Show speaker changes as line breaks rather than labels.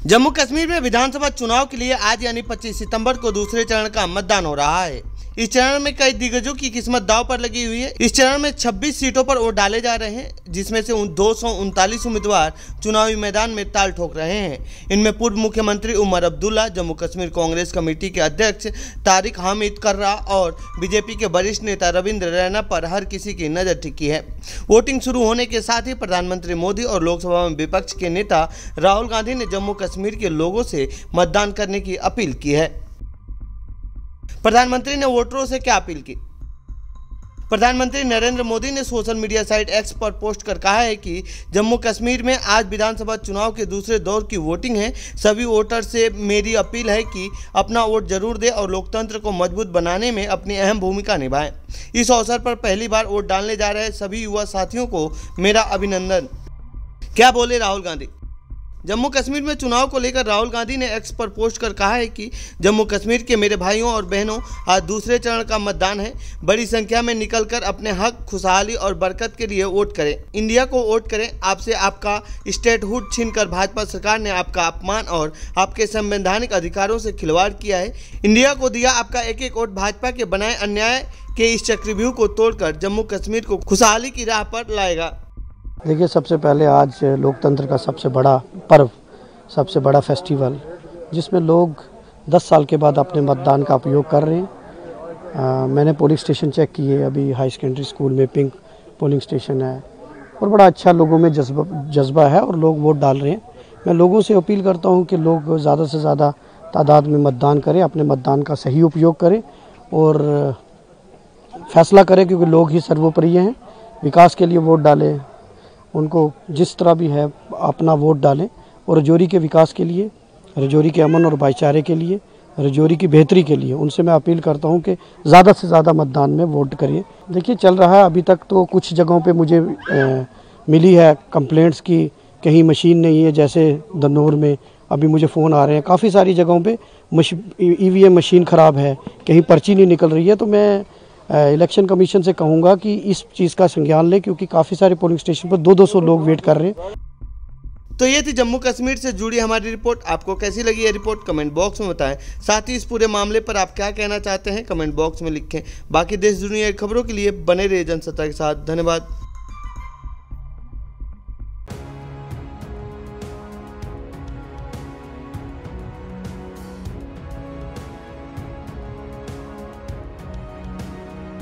जम्मू कश्मीर में विधानसभा चुनाव के लिए आज यानी 25 सितंबर को दूसरे चरण का मतदान हो रहा है। इस चरण में कई दिग्गजों की किस्मत दाव पर लगी हुई है। इस चरण में 26 सीटों पर वोट डाले जा रहे हैं, जिसमें से दो सौ उनतालीस उम्मीदवार चुनावी मैदान में ताल ठोक रहे हैं। इनमें पूर्व मुख्यमंत्री उमर अब्दुल्ला जम्मू कश्मीर कांग्रेस कमेटी के अध्यक्ष तारिक हामिद कर्रा और बीजेपी के वरिष्ठ नेता रविंद्र रैना पर हर किसी की नज़र टिकी है। वोटिंग शुरू होने के साथ ही प्रधानमंत्री मोदी और लोकसभा में विपक्ष के नेता राहुल गांधी ने जम्मू के लोगों से मतदान करने की अपील की है। प्रधानमंत्री ने वोटरों से क्या अपील की? प्रधानमंत्री नरेंद्र मोदी ने सोशल मीडिया साइट एक्स पर पोस्ट कर कहा है कि जम्मू कश्मीर में आज विधानसभा चुनाव के दूसरे दौर की वोटिंग है। सभी वोटर से मेरी अपील है कि अपना वोट ज़रूर दें और लोकतंत्र को मज़बूत बनाने में अपनी अहम भूमिका निभाएँ। इस अवसर पर पहली बार वोट डालने जा रहे सभी युवा साथियों को मेरा अभिनंदन। क्या बोले राहुल गांधी? जम्मू कश्मीर में चुनाव को लेकर राहुल गांधी ने एक्स पर पोस्ट कर कहा है कि जम्मू कश्मीर के मेरे भाइयों और बहनों, आज दूसरे चरण का मतदान है। बड़ी संख्या में निकलकर अपने हक, खुशहाली और बरकत के लिए वोट करें। इंडिया को वोट करें, आपसे आपका स्टेटहुड छीनकर भाजपा सरकार ने आपका अपमान और आपके संवैधानिक अधिकारों से खिलवाड़ किया है। इंडिया को दिया आपका एक एक वोट भाजपा के बनाए अन्याय के इस चक्रव्यूह को तोड़कर जम्मू कश्मीर को खुशहाली की राह पर लाएगा।
देखिए सबसे पहले आज लोकतंत्र का सबसे बड़ा पर्व सबसे बड़ा फेस्टिवल जिसमें लोग 10 साल के बाद अपने मतदान का उपयोग कर रहे हैं। आ, मैंने पोलिंग स्टेशन चेक किए अभी हाई सेकेंडरी स्कूल में पिंक पोलिंग स्टेशन है। और बड़ा अच्छा लोगों में जज्बा जज्बा है और लोग वोट डाल रहे हैं। मैं लोगों से अपील करता हूँ कि लोग ज़्यादा से ज़्यादा तादाद में मतदान करें अपने मतदान का सही उपयोग करें और फैसला करें क्योंकि लोग ही सर्वोपरि हैं। विकास के लिए वोट डालें। उनको जिस तरह भी है अपना वोट डालें और रजौरी के विकास के लिए रजौरी के अमन और भाईचारे के लिए रजौरी की बेहतरी के लिए उनसे मैं अपील करता हूँ कि ज़्यादा से ज़्यादा मतदान में वोट करिए। देखिए चल रहा है अभी तक तो कुछ जगहों पे मुझे ए, मिली है कंप्लेंट्स की कहीं मशीन नहीं है जैसे दनौर में अभी मुझे फ़ोन आ रहे हैं। काफ़ी सारी जगहों पे ई वी मशीन ख़राब है कहीं पर्ची नहीं निकल रही है तो मैं इलेक्शन कमीशन से कहूँगा कि इस चीज़ का संज्ञान लें, क्योंकि काफ़ी सारे पोलिंग स्टेशन पर दो दो सौ लोग वेट कर रहे हैं।
तो ये थी जम्मू कश्मीर से जुड़ी हमारी रिपोर्ट आपको कैसी लगी ये रिपोर्ट कमेंट बॉक्स में बताएँ। साथ ही इस पूरे मामले पर आप क्या कहना चाहते हैं कमेंट बॉक्स में लिखें। बाकी देश दुनिया की खबरों के लिए बने रहे जनसत्ता के साथ। धन्यवाद।